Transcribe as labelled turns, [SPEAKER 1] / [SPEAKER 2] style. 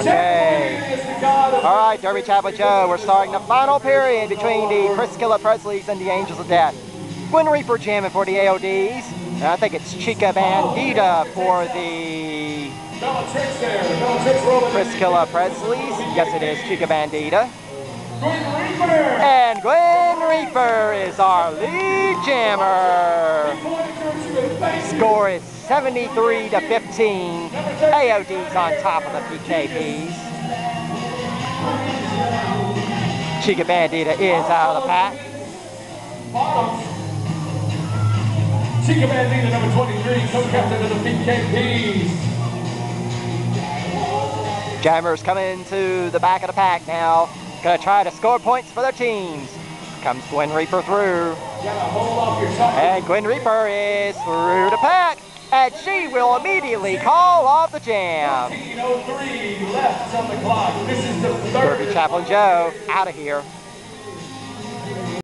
[SPEAKER 1] Okay. All right, Derby Chaplain Joe, we're starting the final period between the PrissKilla Prezleys and the Angels of Death. Gwen Reaper jamming for the AODs. And I think it's Chica Bandita for the PrissKilla Prezleys. Yes, it is Chica Bandita. And Gwen Reaper is our lead jammer. Score is 73 to 15. AOD's on top of the PKPs. Chica Bandita is out of the pack.
[SPEAKER 2] Chica Bandita, number 23, co-captain of the PKPs.
[SPEAKER 1] Jammers coming to the back of the pack now. Gonna try to score points for their teams. Comes Gwen Reaper through. And Gwen Reaper is through the pack. And she will immediately call off the jam.
[SPEAKER 2] 1903 left on the clock. This is the third.
[SPEAKER 1] Derby Chaplain Joe out of here.